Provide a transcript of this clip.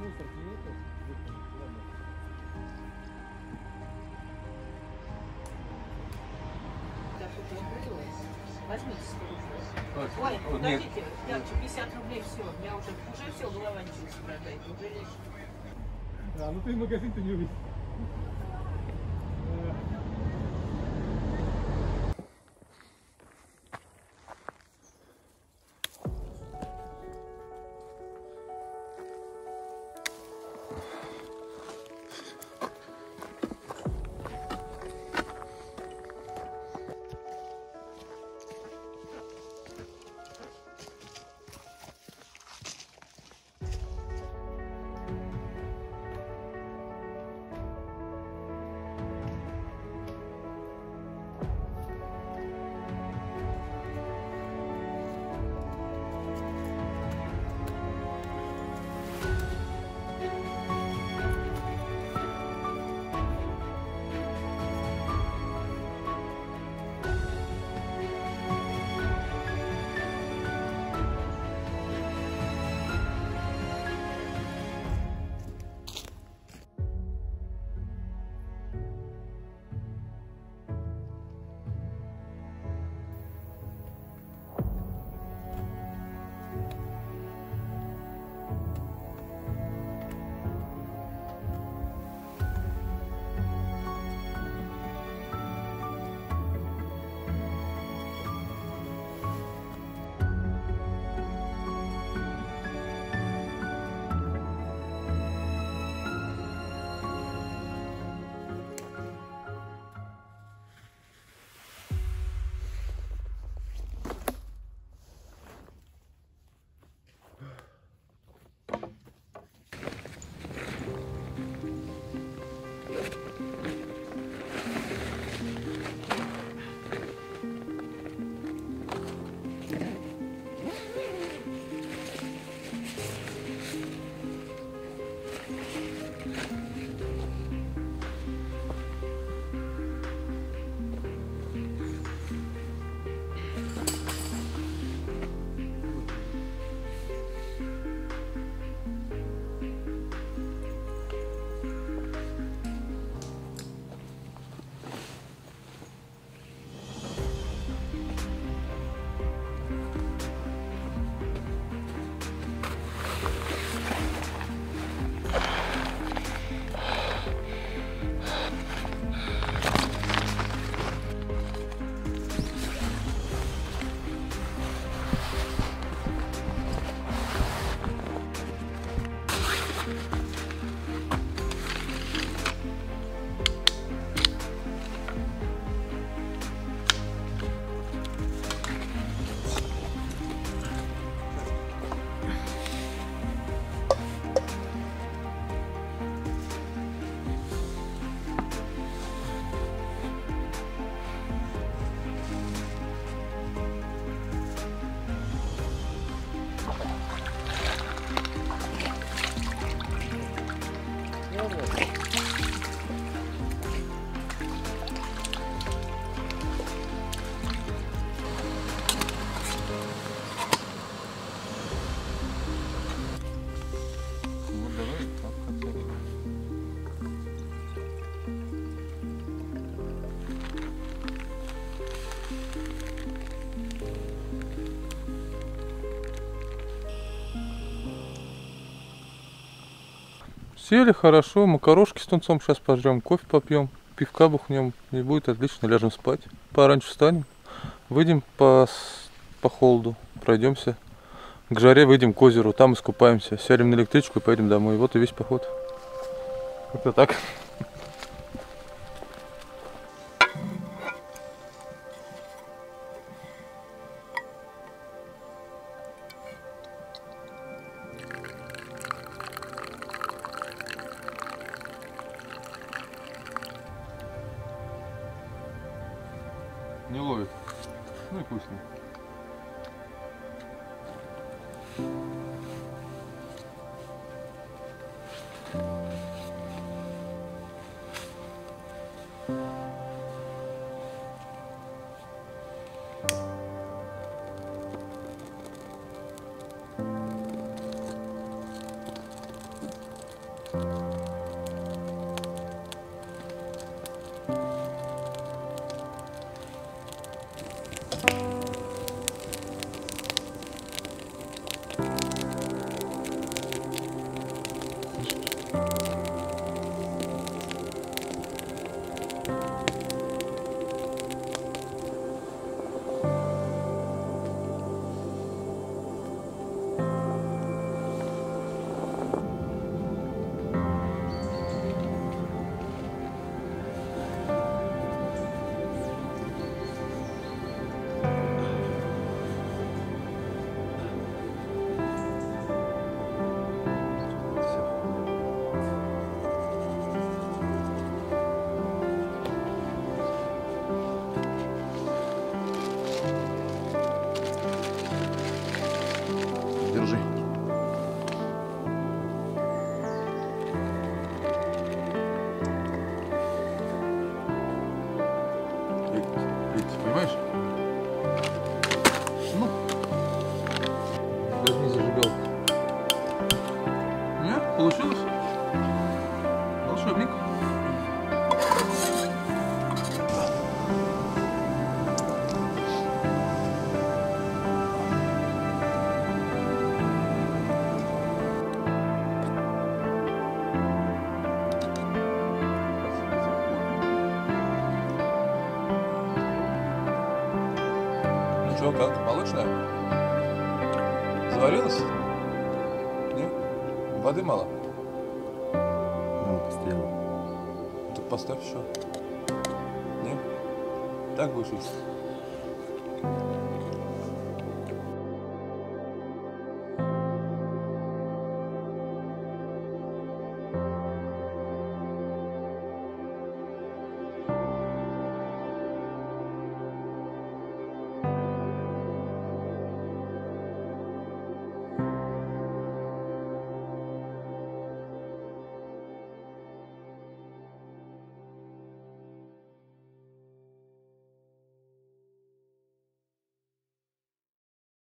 Так, это открылось. Возьмите 100 рублей. Вот, Ой, подождите, девочки, 50 рублей все. Я уже, уже все, голова не соображает. Уже лишь. А, ну ты магазин-то не увидишь. Сели хорошо, макарошки с тунцом сейчас пожрем, кофе попьем, пивка бухнем, и будет отлично, ляжем спать. Пораньше встанем, выйдем по, по холоду, пройдемся к жаре, выйдем к озеру, там искупаемся, сядем на электричку и поедем домой. Вот и весь поход. Как-то так. Ну и пусть. ну. Волшебник. Ну что, как? Молочная? Заварилась? Нет? Воды мало? Поставь еще. Нет? Так будешь?